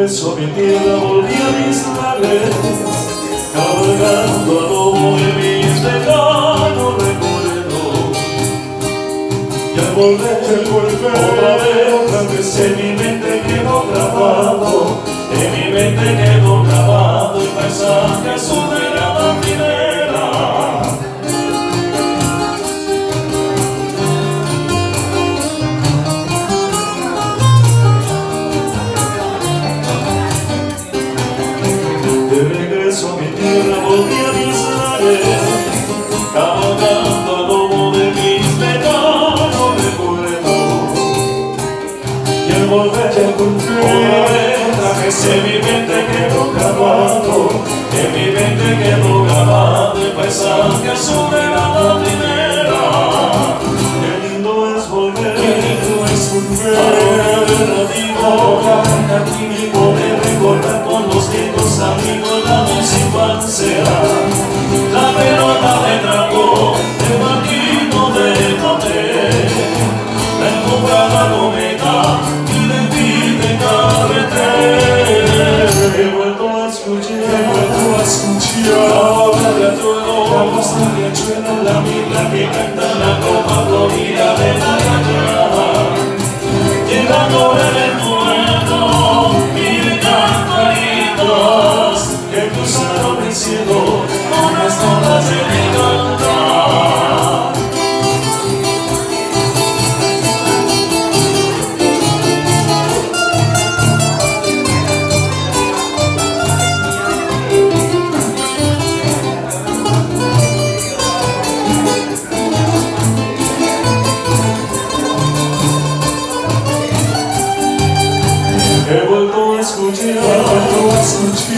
regreso a mi tierra volví a mis lares, cabalgando a lomo de mis lejanos recuerdos. Y al volver, al volver, otra vez, otra vez en mi mente quedó grabado, en mi mente quedó De regreso a mi tierra volví a mis lares, cabalgando a lomo de mis lejanos recuerdos. Y al volver, y al volver, otra vez, en mi mente quedó grabado, en mi mente quedó grabado el paisaje de la marinera. Qué lindo es volver, qué lindo es volver, que cruzaron el cielo con las notas de mi 去